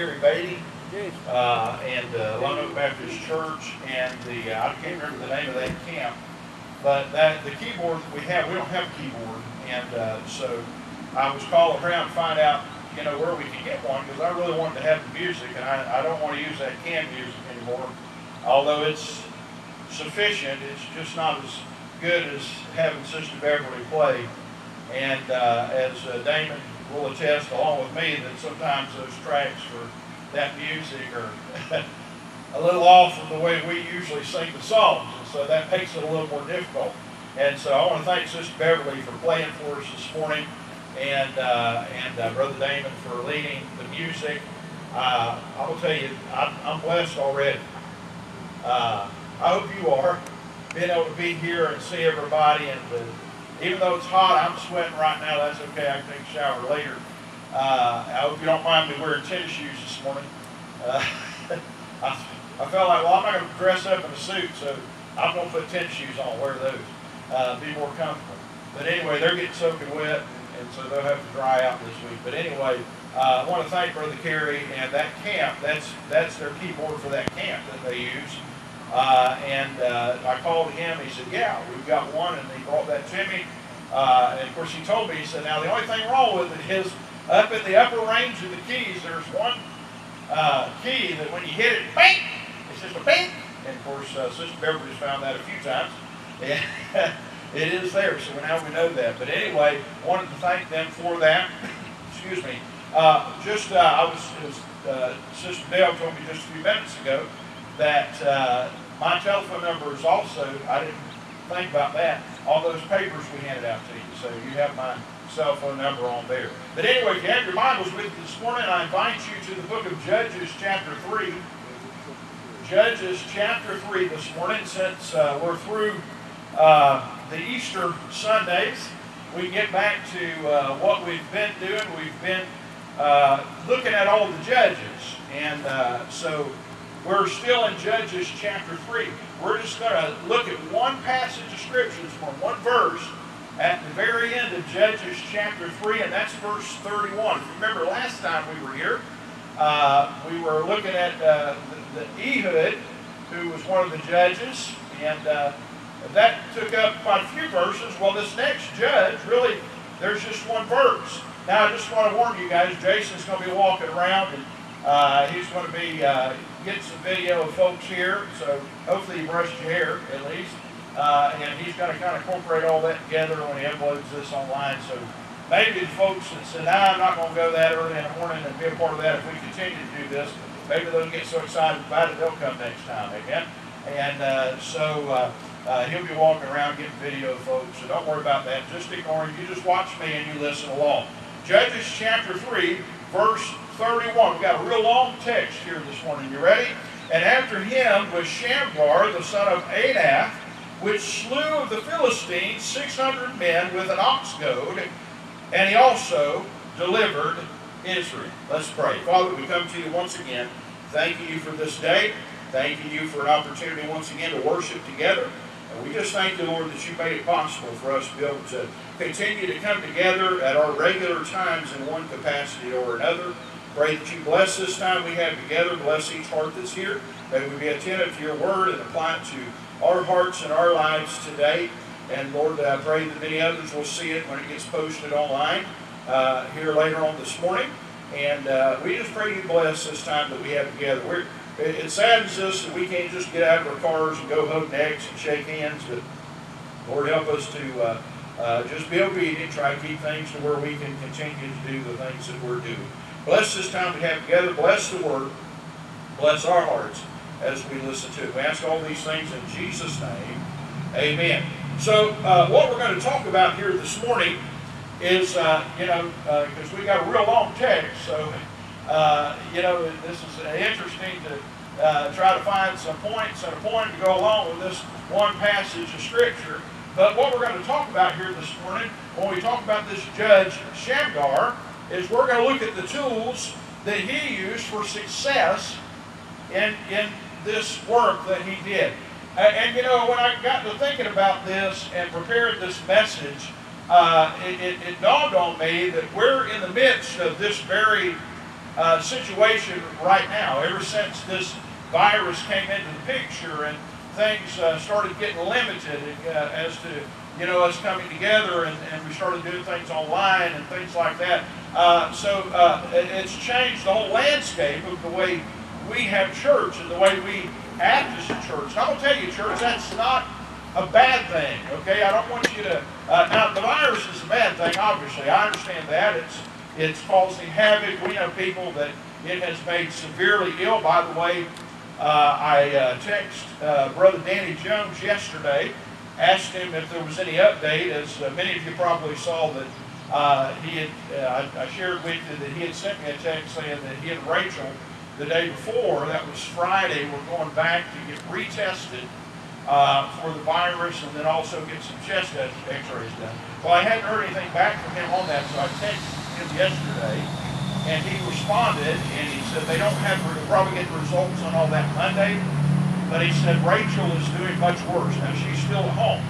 Kerry Beatty, uh, and uh, Lone Oak Baptist Church, and the, uh, I can't remember the name of that camp, but that, the keyboard that we have, we don't have a keyboard, and, uh, so I was calling around to find out, you know, where we could get one, because I really wanted to have the music, and I, I don't want to use that canned music anymore. Although it's sufficient, it's just not as good as having Sister Beverly play. And, uh, as uh, Damon will attest along with me, that sometimes those tracks for that music are a little off from the way we usually sing the songs, and so that makes it a little more difficult. And so I want to thank Sister Beverly for playing for us this morning, and uh, and uh, Brother Damon for leading the music. Uh, I will tell you, I'm, I'm blessed already. Uh, I hope you are. Being able to be here and see everybody, and uh, even though it's hot, I'm sweating right now. That's okay. I can take a shower later. Uh, I hope you don't mind me wearing tennis shoes this morning. Uh, I, I felt like, well, I'm not going to dress up in a suit, so I'm going to put tennis shoes on, wear those, uh, be more comfortable. But anyway, they're getting soaking wet, and, and so they'll have to dry out this week. But anyway, uh, I want to thank Brother Kerry and that camp. That's that's their keyboard for that camp that they use. Uh, and uh, I called him. He said, "Yeah, we've got one," and he brought that to me. Uh, and of course, he told me. He said, "Now the only thing wrong with it is up in the upper range of the keys, there's one uh, key that when you hit it, bang, it's just a bang." And of course, uh, Sister Beverly's found that a few times. And it is there, so now we know that. But anyway, wanted to thank them for that. Excuse me. Uh, just, I was, was Sister Dale told me just a few minutes ago that uh, my telephone number is also, I didn't think about that, all those papers we handed out to you. So you have my cell phone number on there. But anyway, if you have your Bibles with you this morning, I invite you to the book of Judges, chapter 3. Judges, chapter 3 this morning, since uh, we're through uh, the Easter Sundays. We get back to uh, what we've been doing. We've been uh, looking at all the judges. And uh, so we're still in Judges chapter 3. We're just going to look at one passage of scriptures from one verse at the very end of Judges chapter 3, and that's verse 31. Remember, last time we were here, uh, we were looking at uh, the, the, Ehud, who was one of the judges, and uh, that took up quite a few verses. Well, this next judge, really, there's just one verse. Now, I just want to warn you guys, Jason's going to be walking around, and uh, he's going to be getting some video of folks here, so hopefully you brushed your hair, at least. Uh, and he's going to kind of incorporate all that together when he uploads this online. So maybe the folks that said, nah, I'm not going to go that early in the morning and be a part of that if we continue to do this, maybe they'll get so excited about it, they'll come next time. Amen? And uh, so uh, uh, he'll be walking around getting video of folks, so don't worry about that. Just ignore him. You just watch me and you listen along. Judges chapter 3, verse 31. We've got a real long text here this morning. You ready? And after him was Shamgar, the son of Anath, which slew of the Philistines 600 men with an ox goad, and he also delivered Israel. Let's pray. Father, we come to you once again. Thank you for this day. Thank you for an opportunity once again to worship together. And we just thank you, Lord, that you made it possible for us to be able to continue to come together at our regular times in one capacity or another. Pray that you bless this time we have together. Bless each heart that's here. May we be attentive to your word and apply it to our hearts and our lives today. And Lord, I pray that many others will see it when it gets posted online uh, here later on this morning. And uh, we just pray you bless this time that we have together. We're, it saddens us that we can't just get out of our cars and go hug necks and shake hands, but Lord, help us to uh, uh, just be obedient, try to keep things to where we can continue to do the things that we're doing. Bless this time we have together. Bless the word. Bless our hearts as we listen to it. We ask all these things in Jesus' name. Amen. So, uh, what we're going to talk about here this morning is, uh, you know, because uh, we got a real long text, so, uh, you know, this is interesting to uh, try to find some points and a point to go along with this one passage of Scripture. But what we're going to talk about here this morning, when we talk about this judge Shamgar, is we're going to look at the tools that he used for success in, in this work that he did. And, you know, when I got to thinking about this and prepared this message, uh, it, it, it, dawned on me that we're in the midst of this very uh, situation right now. Ever since this virus came into the picture and things uh, started getting limited uh, as to you know us coming together and, and we started doing things online and things like that. Uh, so uh, it's changed the whole landscape of the way we have church and the way we act as a church. I'll tell you, church, that's not a bad thing, okay? I don't want you to. Uh, now, the virus is a bad thing, obviously. I understand that. It's, it's causing havoc. We know people that it has made severely ill. By the way, uh, I uh, texted Brother Danny Jones yesterday, asked him if there was any update, as many of you probably saw that uh, he had, I, I shared with you that he had sent me a text saying that he and Rachel the day before, that was Friday, were going back to get retested uh, for the virus and then also get some chest x-rays done. Well, I hadn't heard anything back from him on that, so I texted him yesterday, and he responded, and he said they don't have, probably get the results on all that Monday, but he said Rachel is doing much worse. Now, she's still at home,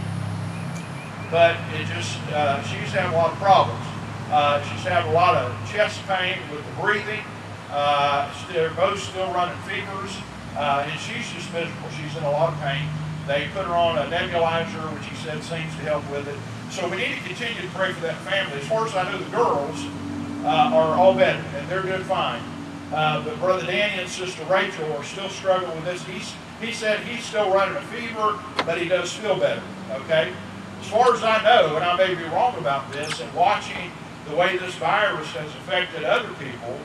but it just, uh, she's having a lot of problems. Uh, she's having a lot of chest pain with the breathing. Uh, they're both still running fevers, uh, and she's just miserable. She's in a lot of pain. They put her on a nebulizer, which he said seems to help with it. So we need to continue to pray for that family. As far as I know, the girls uh, are all better, and they're doing fine. Uh, but Brother Danny and Sister Rachel are still struggling with this. He's, he said he's still running a fever, but he does feel better, okay? As far as I know, and I may be wrong about this, and watching the way this virus has affected other people,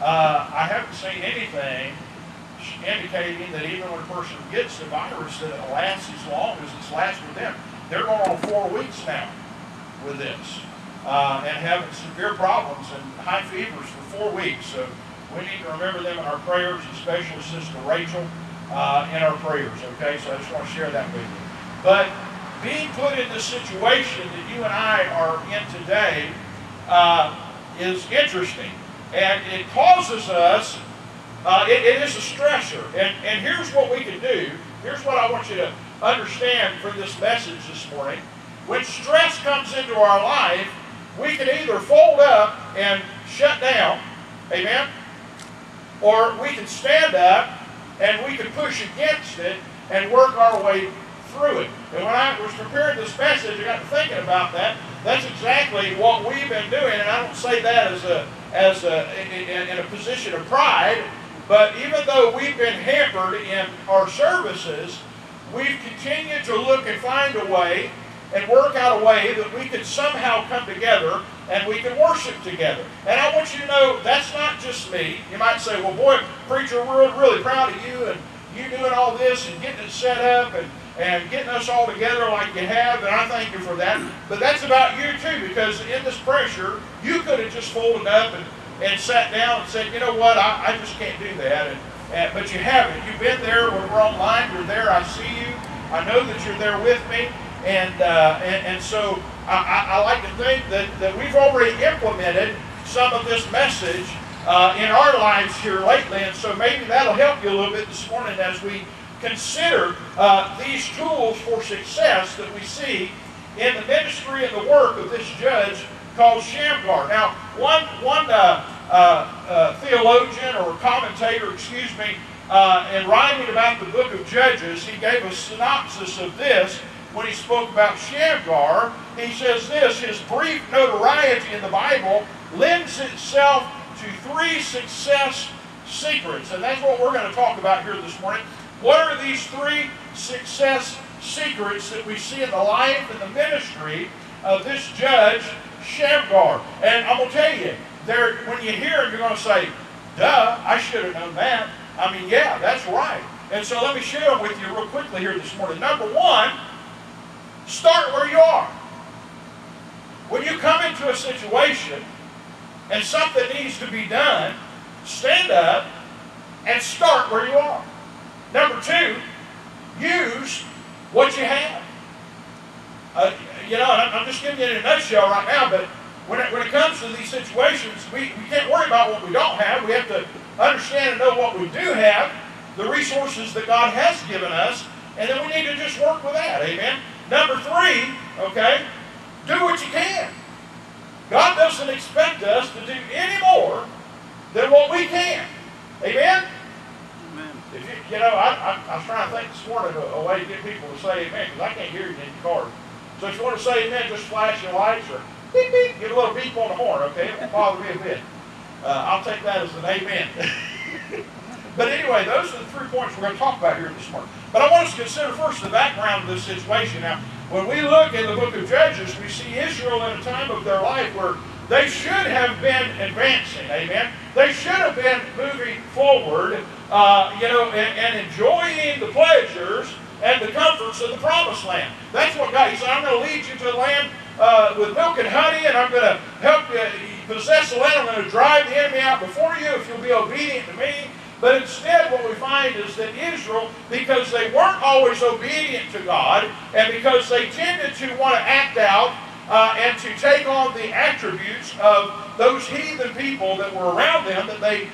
uh, I haven't seen anything indicating that even when a person gets the virus, that it lasts as long as it's lasted them. They're going on four weeks now with this uh, and having severe problems and high fevers for four weeks. So we need to remember them in our prayers, especially Sister Rachel uh, in our prayers. Okay, so I just want to share that with you. But being put in the situation that you and I are in today uh, is interesting. And it causes us, uh, it, it is a stressor. And, and here's what we can do. Here's what I want you to understand from this message this morning. When stress comes into our life, we can either fold up and shut down, amen, or we can stand up and we can push against it and work our way through it. And when I was preparing this message, I got to thinking about that. That's exactly what we've been doing, and I don't say that as a as a, in, in a position of pride, but even though we've been hampered in our services, we've continued to look and find a way and work out a way that we could somehow come together and we can worship together. And I want you to know that's not just me. You might say, well, boy, preacher, we're really proud of you and you doing all this and getting it set up and and getting us all together like you have, and I thank you for that. But that's about you too, because in this pressure, you could have just folded up and, and sat down and said, you know what, I, I just can't do that. And, and, but you haven't. You've been there when we're online. You're there. I see you. I know that you're there with me. And, uh, and, and, so I, I, like to think that, that we've already implemented some of this message uh, in our lives here lately. And so maybe that'll help you a little bit this morning as we consider uh, these tools for success that we see in the ministry and the work of this judge called Shamgar. Now, one, one uh, uh, uh theologian or commentator, excuse me, uh, in writing about the book of Judges, he gave a synopsis of this when he spoke about Shamgar. He says this His brief notoriety in the Bible lends itself to three success secrets. And that's what we're going to talk about here this morning. What are these three success secrets that we see in the life and the ministry of this judge, Shamgar? And I'm going to tell you, there, when you hear it, you're going to say, duh, I should have known that. I mean, yeah, that's right. And so let me share them with you real quickly here this morning. Number one, start where you are. When you come into a situation and something needs to be done, stand up and start where you are. Number two, use what you have. Uh, you know, I'm just giving you in a nutshell right now, but when it, when it comes to these situations, we, we can't worry about what we don't have. We have to understand and know what we do have, the resources that God has given us, and then we need to just work with that. Amen. Number three, okay, do what you can. God doesn't expect us to do any more than what we can. Amen? If you, you know, I, I, I was trying to think this morning of a way to get people to say amen, because I can't hear you in the car. So if you want to say amen, just flash your lights or beep, beep, get a little beep on the horn, okay? It won't bother me a bit. Uh, I'll take that as an amen. but anyway, those are the three points we're going to talk about here this morning. But I want us to consider first the background of this situation. Now, when we look in the book of Judges, we see Israel in a time of their life where they should have been advancing, amen? They should have been moving forward, uh, you know, and, and, enjoying the pleasures and the comforts of the promised land. That's what God, He said, I'm going to lead you to a land uh, with milk and honey, and I'm going to help you possess the land. I'm going to drive the enemy out before you if you'll be obedient to me. But instead, what we find is that Israel, because they weren't always obedient to God, and because they tended to want to act out uh, and to take on the attributes of those heathen people that were around them that they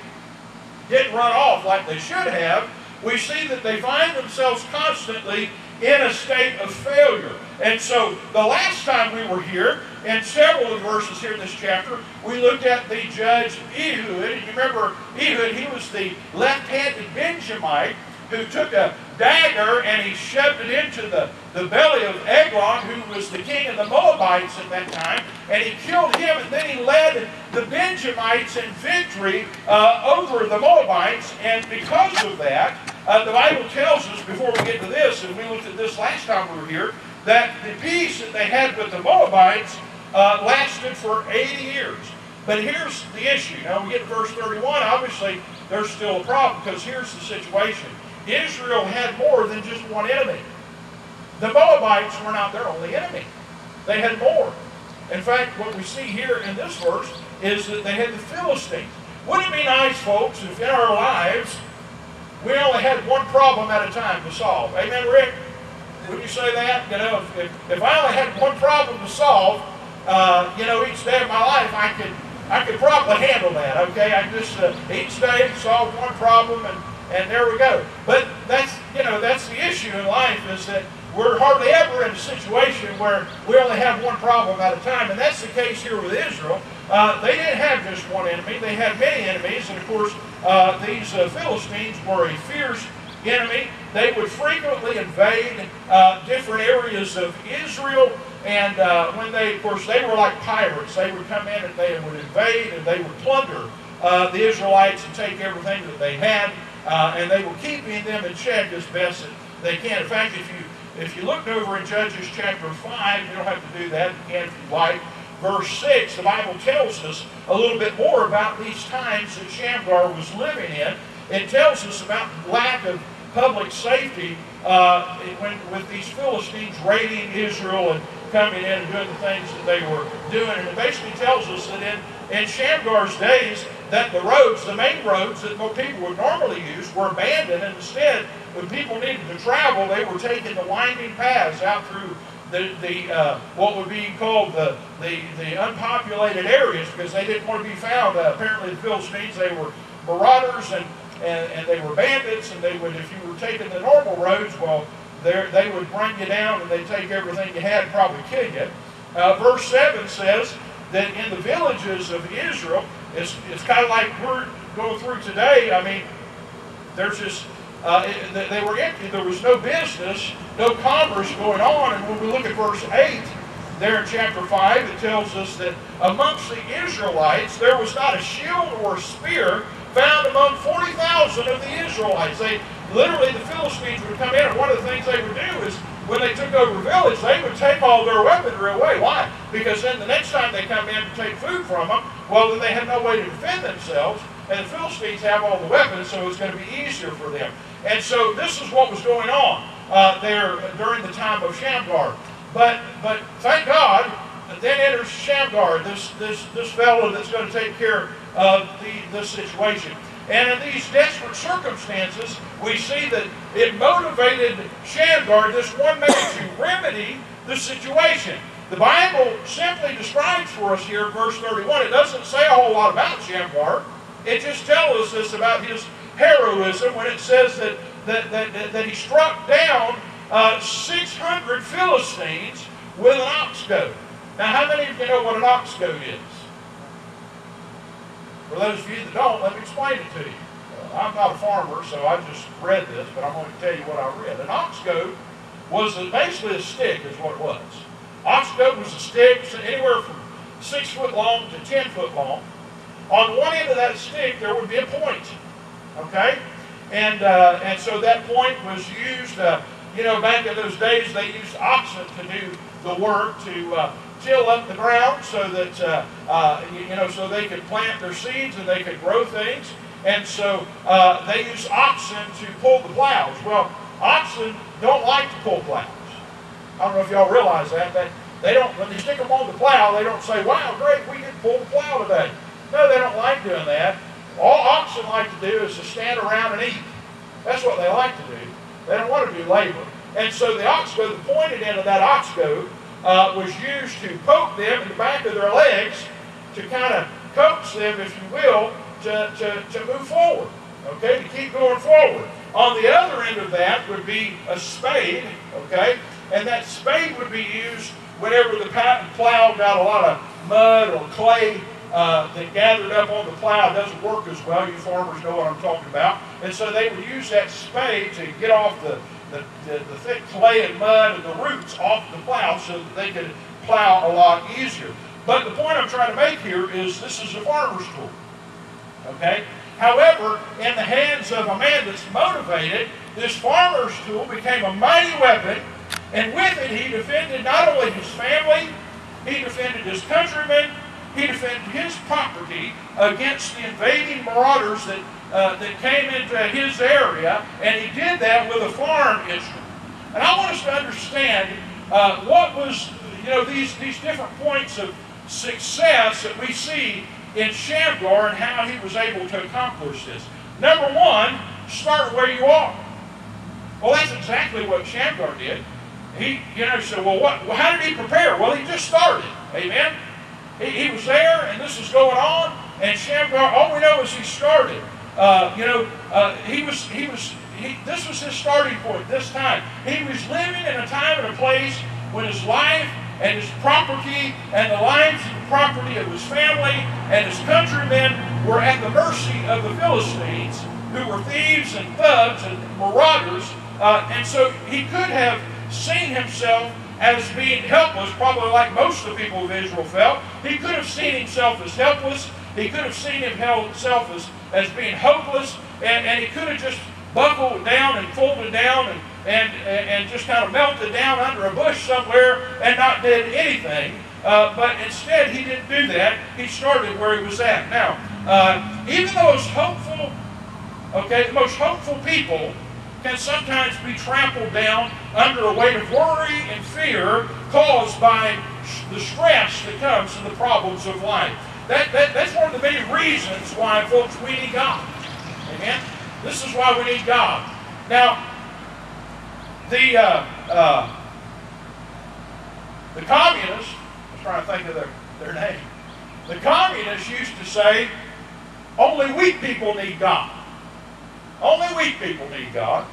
didn't run off like they should have, we see that they find themselves constantly in a state of failure. And so the last time we were here, in several of the verses here in this chapter, we looked at the judge Ehud. And you remember Ehud, he was the left-handed Benjamite who took a dagger and he shoved it into the, the belly of Eglon, who was the king of the Moabites at that time, and he killed him, and then he led the Benjamites in victory uh, over the Moabites, and because of that, uh, the Bible tells us, before we get to this, and we looked at this last time we were here, that the peace that they had with the Moabites uh, lasted for 80 years. But here's the issue. Now we get to verse 31, obviously there's still a problem, because here's the situation. Israel had more than just one enemy. The Moabites were not their only enemy. They had more. In fact, what we see here in this verse is that they had the Philistines. Wouldn't it be nice, folks, if in our lives we only had one problem at a time to solve? Amen, Rick? Would you say that? You know, if, if, I only had one problem to solve, uh, you know, each day of my life, I could I could probably handle that. Okay, I just uh, each day solve one problem and and there we go. But that's, you know, that's the issue in life is that we're hardly ever in a situation where we only have one problem at a time, and that's the case here with Israel. Uh, they didn't have just one enemy, they had many enemies, and of course, uh, these uh, Philistines were a fierce enemy. They would frequently invade uh, different areas of Israel, and uh, when they, of course, they were like pirates. They would come in and they would invade and they would plunder uh, the Israelites and take everything that they had and they were keeping them in check as best they can. In fact, if you if you looked over in Judges chapter 5, you don't have to do that, can if you like. Verse 6, the Bible tells us a little bit more about these times that Shamgar was living in. It tells us about the lack of public safety uh, when, with these Philistines raiding Israel and coming in and doing the things that they were doing. And it basically tells us that in, in Shamgar's days, that the roads, the main roads that people would normally use, were abandoned, and instead, when people needed to travel, they were taking the winding paths out through the, the uh, what would be called the, the, the unpopulated areas because they didn't want to be found. Uh, apparently, the Philistines, they were marauders and, and, and they were bandits, and they would, if you were taking the normal roads, well, they they would bring you down and they'd take everything you had and probably kill you. Uh, verse 7 says that in the villages of Israel, it's, it's kind of like we're going through today. I mean, there's just, uh, it, they were empty. There was no business, no commerce going on. And when we look at verse 8, there in chapter 5, it tells us that amongst the Israelites, there was not a shield or a spear found among 40,000 of the Israelites. They literally, the Philistines would come in, and one of the things they would do is when they took over a village, they would take all their weaponry away. Why? Because then the next time they come in to take food from them, well, then they had no way to defend themselves, and the Philistines have all the weapons, so it's going to be easier for them. And so this is what was going on uh, there during the time of Shamgar. But but thank God, then enters Shamgar, this this this fellow that's going to take care of the this situation. And in these desperate circumstances, we see that it motivated Shamgar, this one man, to remedy the situation. The Bible simply describes for us here verse 31. It doesn't say a whole lot about Shamgar. It just tells us this about his heroism when it says that, that, that, that he struck down uh, 600 Philistines with an ox goad. Now, how many of you know what an ox goad is? For those of you that don't, let me explain it to you. Uh, I'm not a farmer, so I just read this, but I'm going to tell you what I read. An ox goad was basically a stick, is what it was. Ox goad was a stick anywhere from six foot long to ten foot long. On one end of that stick, there would be a point. Okay? And, uh, and so that point was used, uh, you know, back in those days, they used oxen to do the work to uh, till up the ground so that, uh, uh, you, know, so they could plant their seeds and they could grow things. And so uh, they used oxen to pull the plows. Well, oxen don't like to pull plows. I don't know if y'all realize that. That they don't, when they stick them on the plow, they don't say, wow, great, we can pull the plow today. No, they don't like doing that. All oxen like to do is to stand around and eat. That's what they like to do. They don't want to do labor. And so the ox goad, the pointed end of that ox goad, uh, was used to poke them in the back of their legs to kind of coax them, if you will, to, to, to move forward, okay, to keep going forward. On the other end of that would be a spade, okay, and that spade would be used whenever the plow got a lot of mud or clay uh, that gathered up on the plow doesn't work as well. You farmers know what I'm talking about. And so they would use that spade to get off the, the, the, the thick clay and mud and the roots off the plow so that they could plow a lot easier. But the point I'm trying to make here is this is a farmer's tool. Okay? However, in the hands of a man that's motivated, this farmer's tool became a mighty weapon, and with it he defended not only his family, he defended his countrymen, he defended his property against the invading marauders that, uh, that came into his area, and he did that with a farm instrument. And I want us to understand uh, what was, you know, these, these different points of success that we see in Shamgar and how he was able to accomplish this. Number one, start where you are. Well, that's exactly what Shamgar did. He, you know, said, well, what, well, how did he prepare? Well, he just started. Amen. He, he was there, and this was going on, and Shamgar, all we know is he started. Uh, you know, uh, he was, he was, he, this was his starting point this time. He was living in a time and a place when his life and his property and the lives and property of his family and his countrymen were at the mercy of the Philistines, who were thieves and thugs and marauders. Uh, and so he could have seen himself as being helpless, probably like most of the people of Israel felt. He could have seen himself as helpless. He could have seen himself as, as being hopeless, and, and he could have just buckled down and folded down and, and, and just kind of melted down under a bush somewhere and not did anything. Uh, but instead, he didn't do that. He started where he was at. Now, uh, even those hopeful, okay, the most hopeful people can sometimes be trampled down under a weight of worry and fear caused by the stress that comes from the problems of life. That, that, that's one of the many reasons why, folks, we need God. Amen? This is why we need God. Now, the, uh, uh, the communists, I was trying to think of their, their name, the communists used to say, only weak people need God. Only weak people need God.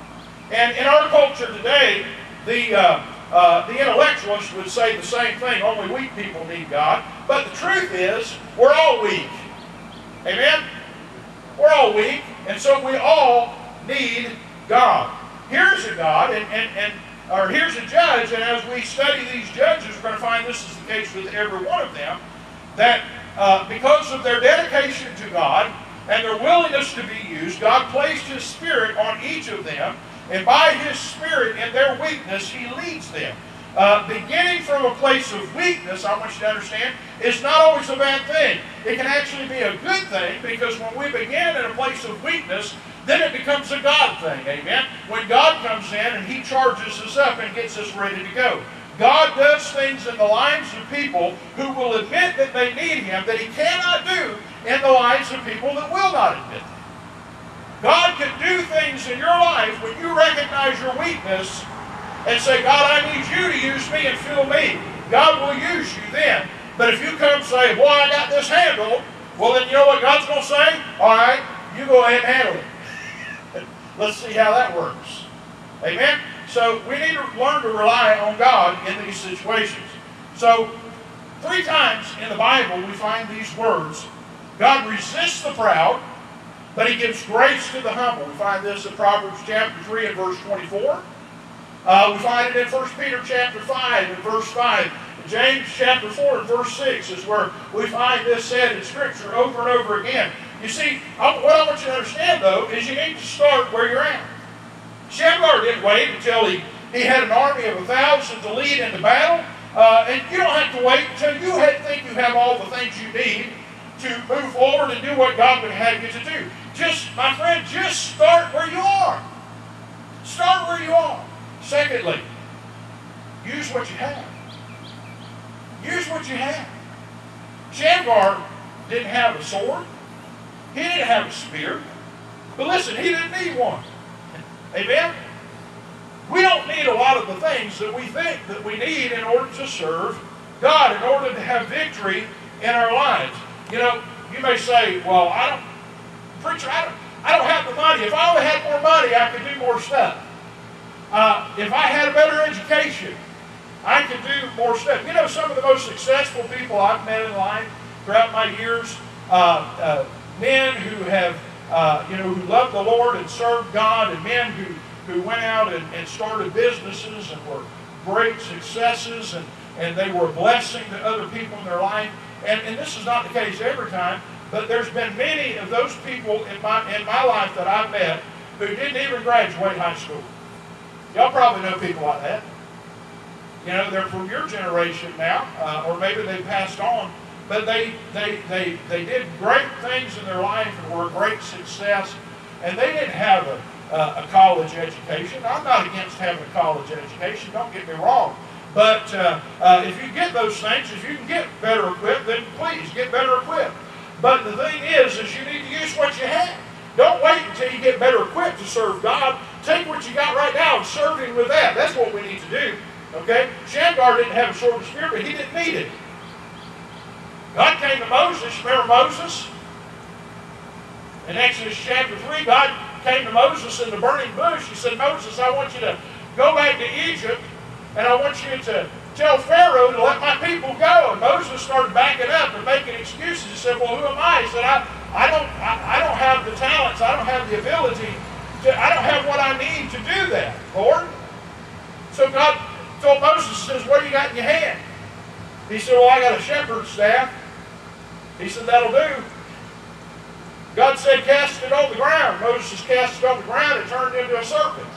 And in our culture today, the, uh, uh, the intellectualists would say the same thing, only weak people need God. But the truth is, we're all weak. Amen? We're all weak, and so we all need God. Here's a God, and, and, and or here's a judge, and as we study these judges, we're going to find this is the case with every one of them, that uh, because of their dedication to God and their willingness to be used, God placed His Spirit on each of them and by His Spirit in their weakness, He leads them. Uh, beginning from a place of weakness, I want you to understand, is not always a bad thing. It can actually be a good thing because when we begin in a place of weakness, then it becomes a God thing. Amen? When God comes in and He charges us up and gets us ready to go. God does things in the lives of people who will admit that they need Him that He cannot do in the lives of people that will not admit God can do things in your life when you recognize your weakness and say, God, I need you to use me and fill me. God will use you then. But if you come and say, Boy, I got this handled, well, then you know what God's going to say? All right, you go ahead and handle it. Let's see how that works. Amen? So we need to learn to rely on God in these situations. So, three times in the Bible we find these words God resists the proud, but he gives grace to the humble. We find this in Proverbs chapter 3 and verse 24. Uh, we find it in 1 Peter chapter 5 and verse 5. James chapter 4 and verse 6 is where we find this said in Scripture over and over again. You see, what I want you to understand, though, is you need to start where you're at. Shamgar didn't wait until he, he had an army of a thousand to lead into battle. Uh, and you don't have to wait until you think you have all the things you need to move forward and do what God would have you to do. Just, my friend, just start where you are. Start where you are. Secondly, use what you have. Use what you have. Shamgar didn't have a sword. He didn't have a spear. But listen, he didn't need one. Amen? We don't need a lot of the things that we think that we need in order to serve God, in order to have victory in our lives. You know, you may say, well, I don't, preacher, I don't, I don't have the money. If I only had more money, I could do more stuff. Uh, if I had a better education, I could do more stuff. You know, some of the most successful people I've met in life throughout my years, uh, uh, men who have, uh, you know, who love the Lord and serve God, and men who, who went out and, and started businesses and were great successes, and, and they were a blessing to other people in their life. And, and this is not the case every time, but there's been many of those people in my, in my life that I've met who didn't even graduate high school. Y'all probably know people like that. You know, they're from your generation now, uh, or maybe they passed on, but they, they, they, they did great things in their life and were a great success, and they didn't have a, a college education. I'm not against having a college education, don't get me wrong. But uh, uh, if you get those things, if you can get better equipped, then please get better equipped. But the thing is, is you need to use what you have. Don't wait until you get better equipped to serve God. Take what you got right now and serve Him with that. That's what we need to do. Okay? Shamgar didn't have a sword of spear, but he didn't need it. God came to Moses. Remember Moses? In Exodus chapter 3, God came to Moses in the burning bush. He said, Moses, I want you to go back to Egypt, and I want you to tell Pharaoh to let my people go. And Moses started backing up and making excuses. He said, Well, who am I? He said, I, I don't I, I don't have the talents, I don't have the ability to, I don't have what I need to do that, Lord. So God told Moses, says, What do you got in your hand? He said, Well, I got a shepherd's staff. He said, That'll do. God said, Cast it on the ground. Moses cast it on the ground and turned into a serpent.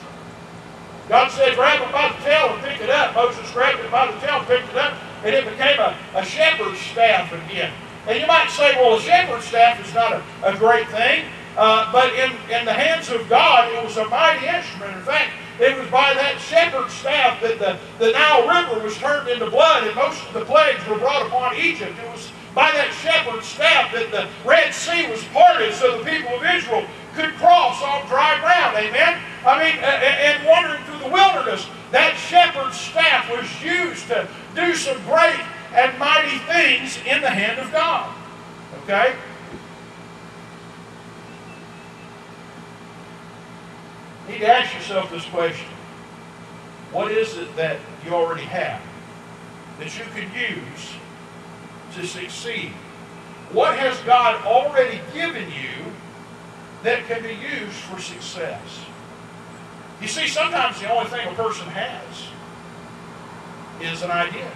God said, Grab it by the tail and pick it up. Moses grabbed it by the tail picked it up, and it became a, a shepherd's staff again. And you might say, Well, a shepherd's staff is not a, a great thing. Uh, but in, in the hands of God, it was a mighty instrument. In fact, it was by that shepherd's staff that the, the Nile River was turned into blood and most of the plagues were brought upon Egypt. It was by that shepherd's staff that the Red Sea was parted so the people of Israel could cross on dry ground. Amen? I mean, and wandering through the wilderness, that shepherd's staff was used to do some great and mighty things in the hand of God. Okay? You need to ask yourself this question. What is it that you already have that you could use to succeed? What has God already given you that can be used for success? You see, sometimes the only thing a person has is an idea.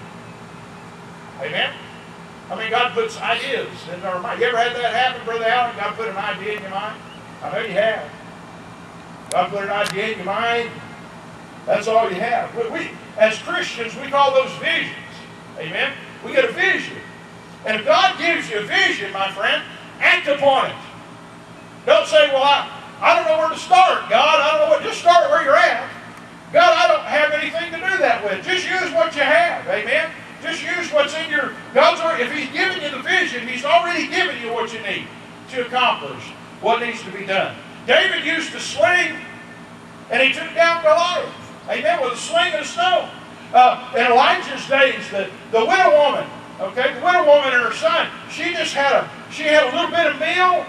Amen? I mean, God puts ideas in our mind. You ever had that happen, Brother Allen? God put an idea in your mind? I know you have. God put an idea in your mind. That's all you have. We, we, as Christians, we call those visions. Amen? We get a vision. And if God gives you a vision, my friend, act upon it. Don't say, well, I, I don't know where to start, God. I don't know what. Just start where you're at. God, I don't have anything to do that with. Just use what you have. Amen? Just use what's in your God's already, if He's given you the vision, He's already given you what you need to accomplish what needs to be done. David used a sling and he took down Goliath. Amen. With a sling and a stone. Uh, in Elijah's days, the, the widow woman, okay, the widow woman and her son, she just had a she had a little bit of meal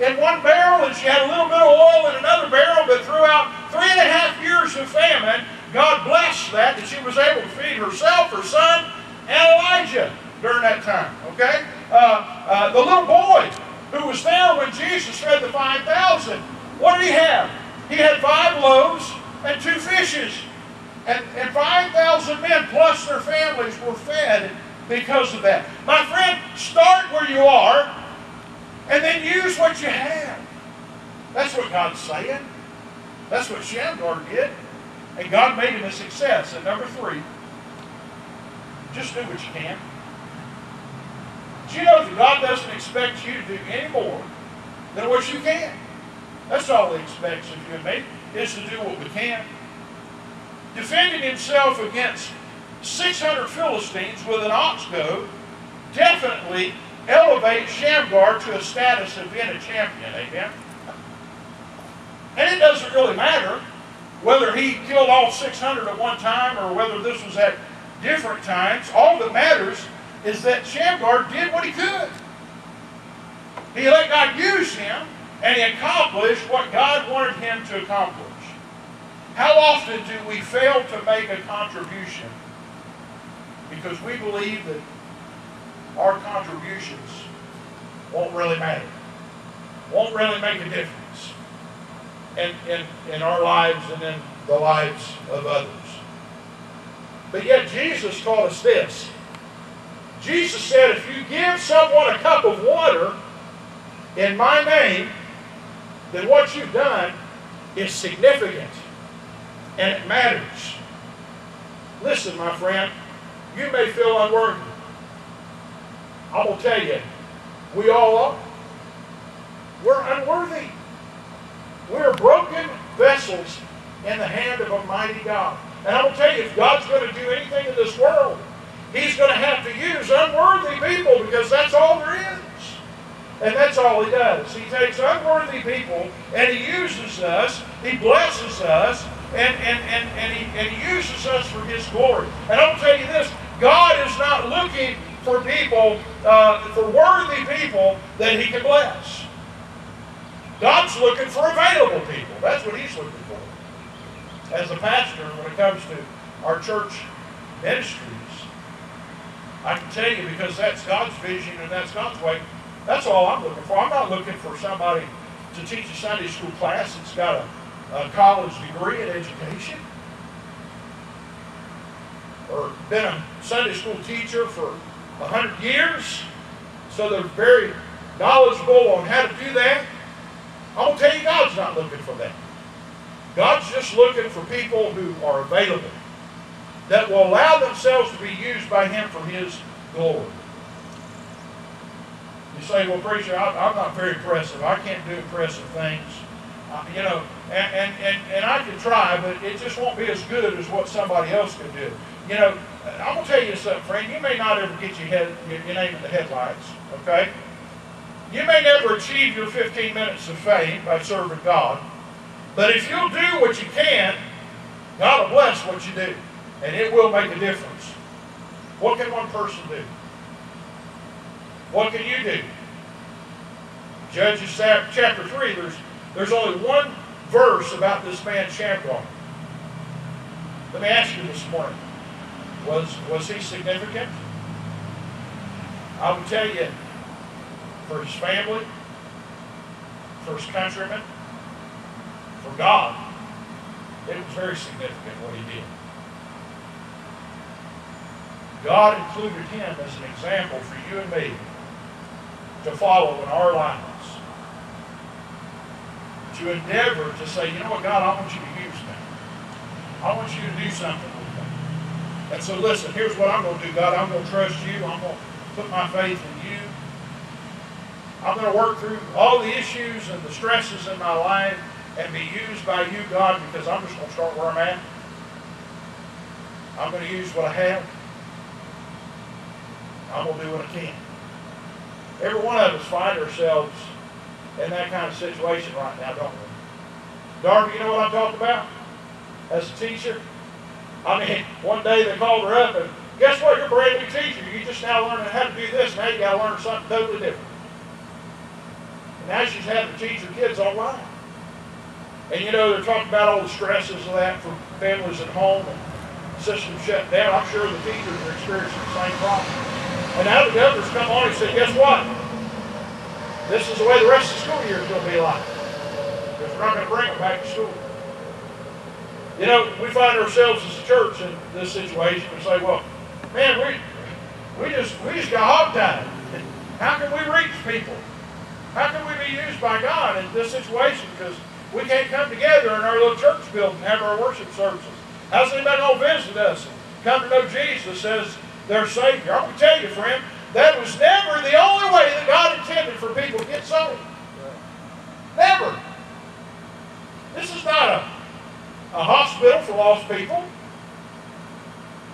in one barrel and she had a little bit of oil in another barrel, but throughout three and a half years of famine, God blessed that, that she was able to feed herself, her son, and Elijah during that time. Okay? Uh, uh, the little boy who was there when Jesus fed the 5,000. What did he have? He had five loaves and two fishes. And, and 5,000 men plus their families were fed because of that. My friend, start where you are and then use what you have. That's what God's saying. That's what Shamgar did. And God made him a success. And number three, just do what you can. Do you know that God doesn't expect you to do any more than what you can? That's all He expects of you and me, is to do what we can. Defending himself against 600 Philistines with an ox goad definitely elevates Shamgar to a status of being a champion. Amen? And it doesn't really matter whether he killed all 600 at one time or whether this was at different times. All that matters is that Shamgar did what he could. He let God use him, and he accomplished what God wanted him to accomplish. How often do we fail to make a contribution because we believe that our contributions won't really matter, won't really make a difference in, in, in our lives and in the lives of others? But yet Jesus taught us this Jesus said, if you give someone a cup of water in my name, then what you've done is significant and it matters. Listen, my friend, you may feel unworthy. I'm going to tell you, we all are. We're unworthy. We're broken vessels in the hand of a mighty God. And I'm going to tell you, if God's going to do anything in this world, He's going to have to use unworthy people because that's all there is. And that's all he does. He takes unworthy people and he uses us, he blesses us, and, and, and, and, he, and he uses us for his glory. And I'll tell you this God is not looking for people, uh, for worthy people that he can bless. God's looking for available people. That's what he's looking for. As a pastor, when it comes to our church ministries, I can tell you because that's God's vision and that's God's way. That's all I'm looking for. I'm not looking for somebody to teach a Sunday school class that's got a, a college degree in education or been a Sunday school teacher for a hundred years, so they're very knowledgeable on how to do that. I'm going to tell you, God's not looking for that. God's just looking for people who are available that will allow themselves to be used by Him for His glory. You say, well, preacher, I, am not very impressive. I can't do impressive things. Uh, you know, and, and, and, and I can try, but it just won't be as good as what somebody else can do. You know, I'm going to tell you something, friend. You may not ever get your, head, your name in the headlights, okay? You may never achieve your 15 minutes of fame by serving God, but if you'll do what you can, God will bless what you do and it will make a difference. What can one person do? What can you do? Judges chapter 3, there's, there's only one verse about this man Shamgar. Let me ask you this morning, was, was he significant? I would tell you, for his family, for his countrymen, for God, it was very significant what he did. God included him as an example for you and me to follow in our lives. To endeavor to say, you know what, God, I want you to use me. I want you to do something. And so listen, here's what I'm going to do, God. I'm going to trust you. I'm going to put my faith in you. I'm going to work through all the issues and the stresses in my life and be used by you, God, because I'm just going to start where I'm at. I'm going to use what I have. I'm going to do what I can. Every one of us find ourselves in that kind of situation right now, don't we? Darby, you know what I'm talking about? As a teacher, I mean, one day they called her up and guess what? You're a brand new teacher. You just now learning how to do this. Now you got to learn something totally different. And now she's having to teach her kids online. And you know, they're talking about all the stresses of that for families at home and systems shut down. I'm sure the teachers are experiencing the same problem. And now the governor's come on and said, guess what? this is the way the rest of the school year is going to be like. Because we're not going to bring them back to school. You know, we find ourselves as a church in this situation and say, well, man, we, we just we just got hogtied. How can we reach people? How can we be used by God in this situation? Because we can't come together in our little church building and have our worship services. How's anybody going to visit us and come to know Jesus as their Savior? I'm going to tell you, friend, that was never the only way that God intended for people to get saved. Never. This is not a, a hospital for lost people.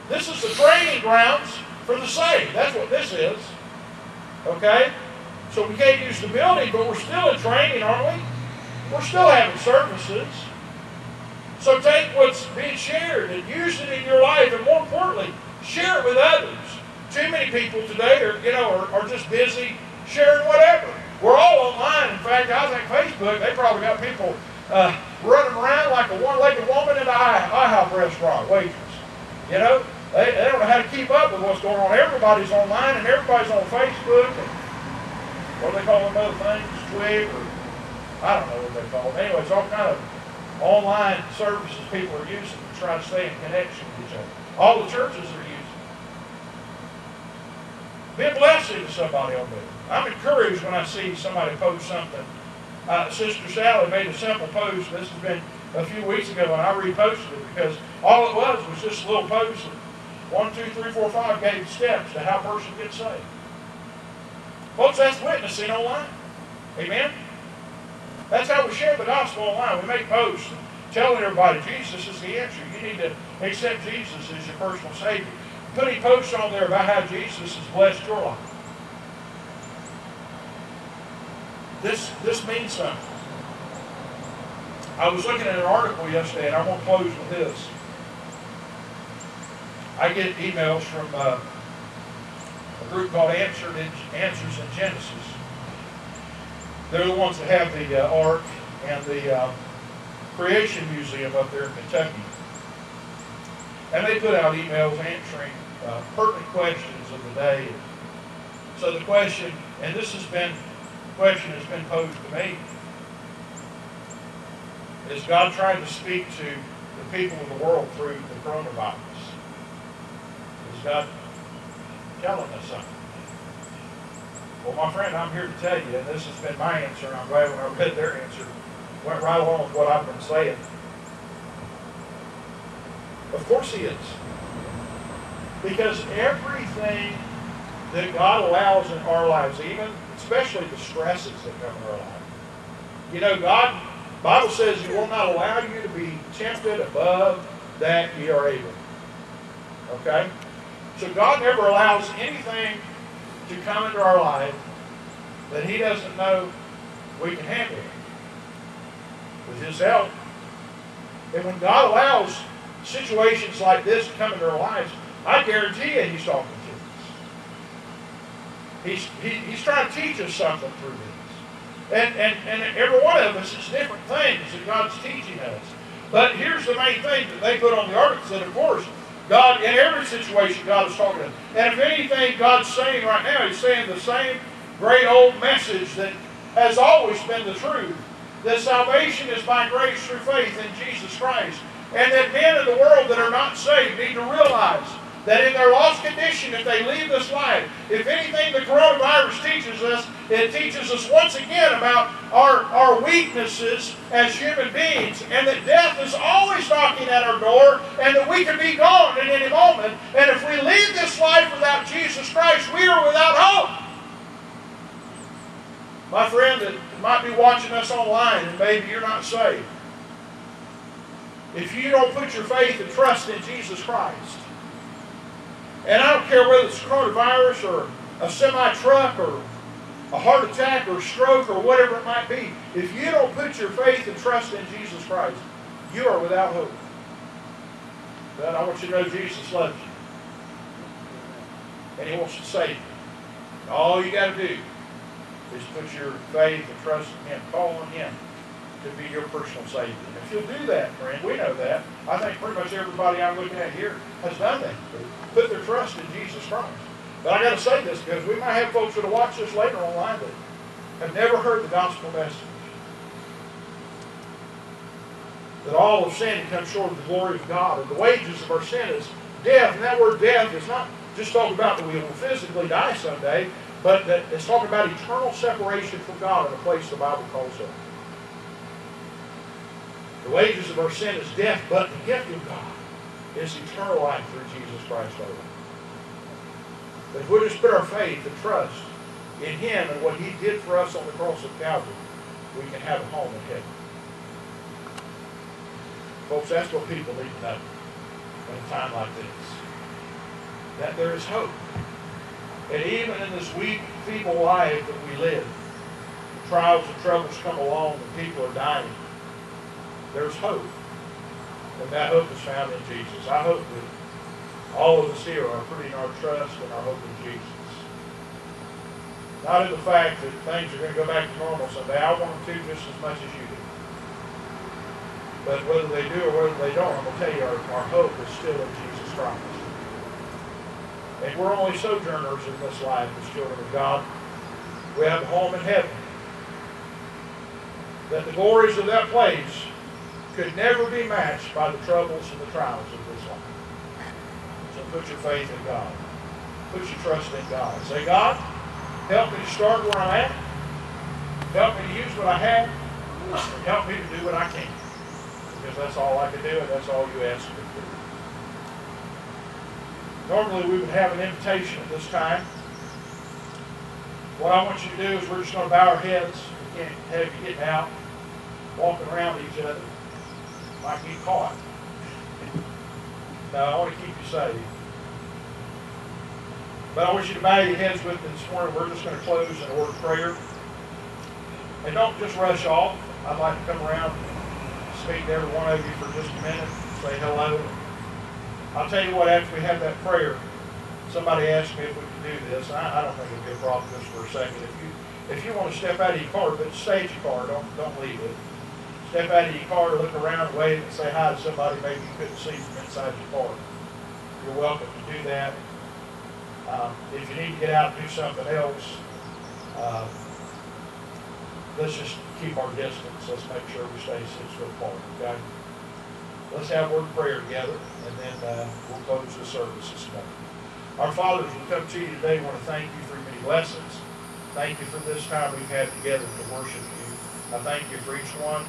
This is the training grounds for the saved. That's what this is. Okay? So we can't use the building, but we're still in training, aren't we? We're still having services. So take what's being shared and use it in your life, and more importantly, share it with others. Too many people today are, you know, are, are just busy sharing whatever. We're all online. In fact, I think Facebook, they probably got people uh, running around like a one-legged woman in an IHOP restaurant, waitress. You know, they, they don't know how to keep up with what's going on. Everybody's online and everybody's on Facebook and what do they call them other things? Twig or I don't know what they call them. Anyways, all kind of online services people are using to try to stay in connection with each other. All the churches are using. be a blessing to somebody on there. I'm encouraged when I see somebody post something. Uh, Sister Sally made a simple post. This has been a few weeks ago, and I reposted it because all it was was just a little post. One, two, three, four, five gave steps to how a person gets saved. Folks, that's witnessing online. Amen? That's how we share the gospel online. We make posts telling everybody Jesus is the answer. You need to accept Jesus as your personal Savior putting posts on there about how Jesus has blessed your life. This, this means something. I was looking at an article yesterday, and I want to close with this. I get emails from uh, a group called Answered in, Answers in Genesis. They're the ones that have the uh, Ark and the uh, Creation Museum up there in Kentucky. And they put out emails answering uh, pertinent questions of the day. So the question, and this has been, question that's been posed to me, is God trying to speak to the people of the world through the coronavirus? Is God telling us something? Well, my friend, I'm here to tell you, and this has been my answer, and I'm glad when I read their answer, went right along with what I've been saying. Of course he is. Because everything that God allows in our lives, even especially the stresses that come in our life, you know, God, Bible says He will not allow you to be tempted above that ye are able. Okay? So God never allows anything to come into our life that He doesn't know we can handle with His help. And when God allows situations like this to come into our lives, I guarantee you he's talking. He's, he, he's trying to teach us something through this. And, and, and every one of us is different things that God's teaching us. But here's the main thing that they put on the article that, of course, God, in every situation, God is talking to us. And if anything God's saying right now, He's saying the same great old message that has always been the truth. That salvation is by grace through faith in Jesus Christ. And that men of the world that are not saved need to realize that in their lost condition, if they leave this life, if anything the coronavirus teaches us, it teaches us once again about our, our weaknesses as human beings, and that death is always knocking at our door, and that we can be gone at any moment. And if we leave this life without Jesus Christ, we are without hope. My friend that might be watching us online, and maybe you're not saved, if you don't put your faith and trust in Jesus Christ, and I don't care whether it's coronavirus or a semi truck or a heart attack or stroke or whatever it might be, if you don't put your faith and trust in Jesus Christ, you are without hope. But I want you to know Jesus loves you. And He wants to save you. All you got to do is put your faith and trust in Him. Call on Him to be your personal Savior. If you'll do that, friend, we know that. I think pretty much everybody I'm looking at here has done that put their trust in Jesus Christ. But I got to say this because we might have folks that will watch this later online that have never heard the gospel message. That all of sin comes short of the glory of God, and the wages of our sin is death. And that word death is not just talking about that we will physically die someday, but that it's talking about eternal separation from God in a place the Bible calls hell. The wages of our sin is death, but the gift of God is eternal life through Jesus Christ our Lord. But if we just put our faith and trust in Him and what He did for us on the cross of Calvary, we can have a home in heaven. Folks, that's what people need to know in a time like this. That there is hope. And even in this weak, feeble life that we live, trials and troubles come along and people are dying, there's hope. And that hope is found in Jesus. I hope that all of us here are putting our trust and our hope in Jesus. Not in the fact that things are going to go back to normal someday. I want to just as much as you do. But whether they do or whether they don't, I'm going to tell you, our, our hope is still in Jesus Christ. And we're only sojourners in this life as children of God. We have a home in heaven. That the glories of that place could never be matched by the troubles and the trials of this life. So put your faith in God. Put your trust in God. Say, God, help me to start where I'm at. Help me to use what I have. And help me to do what I can. Because that's all I can do and that's all you ask me to do. Normally we would have an invitation at this time. What I want you to do is we're just going to bow our heads. We can't have you getting out, walking around each other might get caught. Now, I want to keep you safe. But I want you to bow your heads with me this morning. We're just going to close in word of prayer. And don't just rush off. I'd like to come around and speak to every one of you for just a minute, say hello. I'll tell you what, after we have that prayer, somebody asked me if we could do this. I, I don't think it'd be a problem just for a second. If you if you want to step out of your car, but stage your car, don't don't leave it step out of your car, look around, wave, and say hi to somebody maybe you couldn't see from inside your car. You're welcome to do that. Um, if you need to get out and do something else, uh, let's just keep our distance. Let's make sure we stay six foot apart, okay? Let's have word prayer together, and then uh, we'll close the service this morning. Our fathers, we come to you today. We want to thank you for your many lessons. Thank you for this time we've had together to worship you. I thank you for each one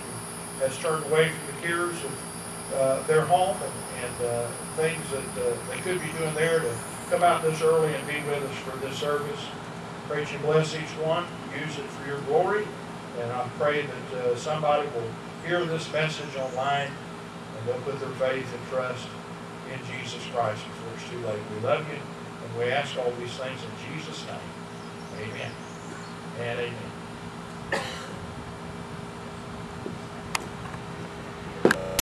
has turned away from the cares of uh, their home and, and uh, things that uh, they could be doing there to come out this early and be with us for this service. Pray you bless each one, use it for your glory, and I pray that uh, somebody will hear this message online and they'll put their faith and trust in Jesus Christ before it's too late. We love you and we ask all these things in Jesus' name. Amen and amen.